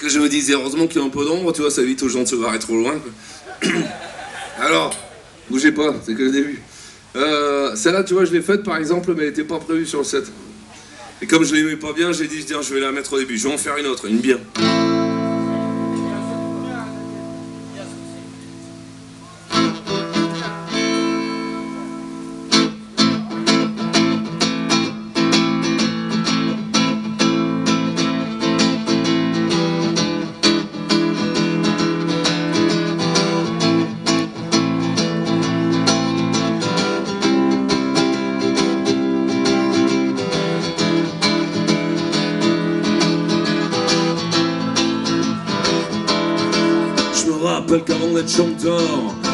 Que je me disais, heureusement qu'il y a un peu d'ombre, tu vois, ça évite aux gens de se barrer trop loin. Alors, bougez pas, c'est que le début. Euh, Celle-là, tu vois, je l'ai faite par exemple, mais elle n'était pas prévue sur le set. Et comme je l'aimais pas bien, j'ai dit, je vais la mettre au début. Je vais en faire une autre, une bien. Rappelle qu'avant d'être chanteur,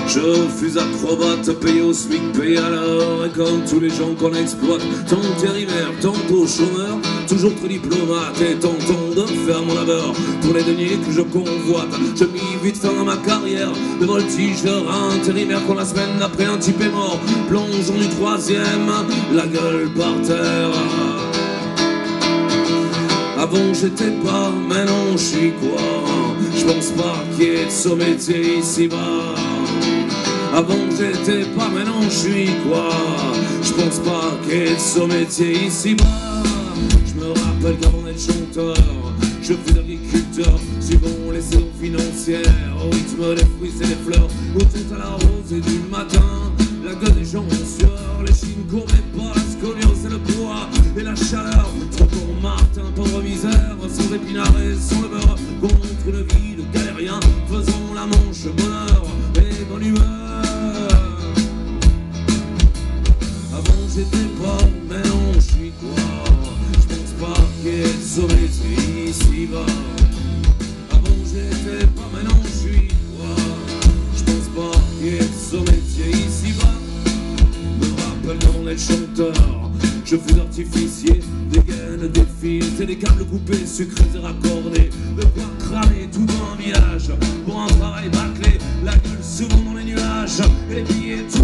je fus acrobate, payé au SMIC, payé à l'heure. Et comme tous les gens qu'on exploite, tant intérimaire, tantôt chômeur, toujours très diplomate et tentant de faire mon labeur. Pour les deniers que je convoite, je m'y vite faire dans ma carrière de voltigeur intérimaire quand la semaine après un type est mort. Plongeons du troisième, la gueule par terre. Avant j'étais pas, maintenant je suis quoi Je pense pas qu'il y ait de ce métier ici-bas Avant j'étais pas, maintenant je suis quoi? Je pense pas qu'il y ait de ce métier ici-bas Je me rappelle qu'avant d'être chanteur Je fus agriculteur, suivant les saisons financières. Au rythme des fruits et des fleurs Où tout à la rosée du matin. La gueule des gens en sueur Les chines courbaient pas, la scoliose et le poids Et la chaleur, trop pour Martin, pauvre misère Sans épinards et sans le beurre Contre une vie j'étais pas, maintenant je suis quoi? Je pense pas ce métier ici-bas Avant j'étais pas, maintenant je suis quoi? Je pense pas de ce métier ici-bas Me rappelle quand on est chanteur Je fus artificier, des gaines, des fils Et des câbles coupés, sucrés et raccordés. De quoi cramer tout un village Pour un travail bâclé, la gueule souvent dans les nuages Et les billets toujours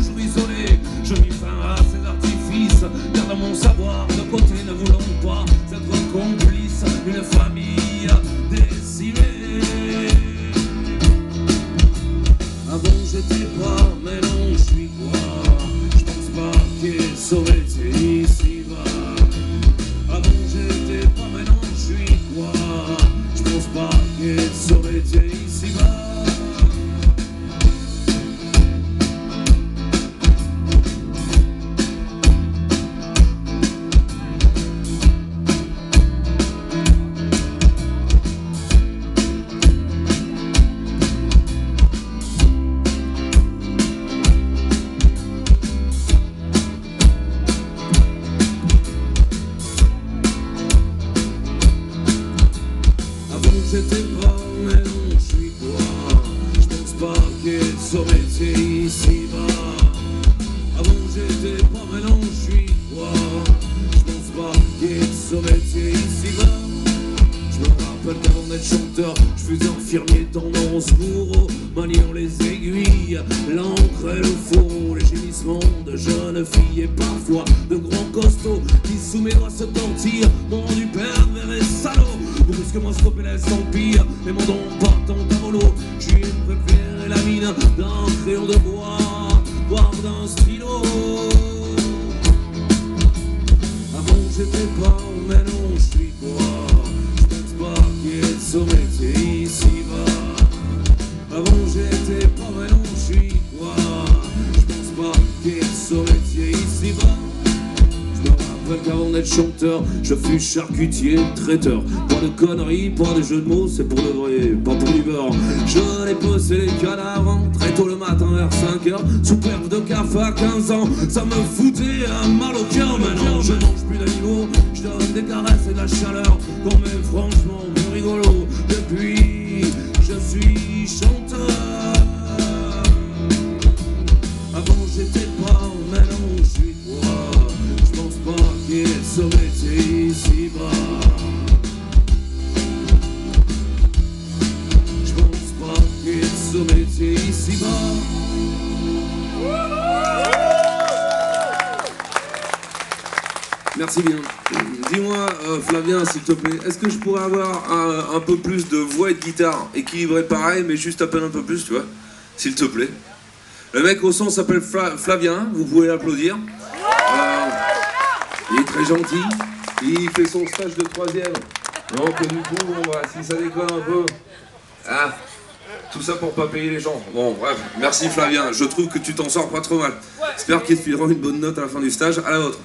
j'étais pas, maintenant je suis quoi Je pense pas de ce métier ici-bas Avant j'étais pas, maintenant je suis quoi Je pense pas de ce métier ici-bas je me rappelle qu'avant d'être chanteur, je fus infirmier tendance bourreau, maniant les aiguilles, l'encre et le fourreau, les gémissements de jeunes filles et parfois de grands costauds qui sous mes doigts se tortillent, m'ont rendu pervers et salaud. Brusque moi stopper les empires, et mon don partant à volo, j'ai préféré la mine d'un crayon de bois, voire d'un stylo. Avant j'étais pas, chanteur, je fus charcutier, traiteur. Pas de conneries, pas de jeux de mots, c'est pour le vrai, pas pour du. Je l'ai posé les cadavres très tôt le matin vers 5 heures. Sous perve de café à 15 ans, ça me foutait un mal au cœur. Maintenant je mange plus d'animaux, je donne des caresses et de la chaleur. Quand même franchement Merci bien. dis-moi, euh, Flavien, s'il te plaît, est-ce que je pourrais avoir un, peu plus de voix et de guitare? Équilibré pareil, mais juste à peine un peu plus, tu vois S'il te plaît. Le mec au son s'appelle Fla- Flavien, vous pouvez l'applaudir. Euh, il est très gentil, il fait son stage de troisième. Donc du coup, voilà, si ça déconne un peu... Ah, tout ça pour pas payer les gens. Bon, bref, merci Flavien, je trouve que tu t'en sors pas trop mal. J'espère qu'ils te fileront une bonne note à la fin du stage. À la vôtre.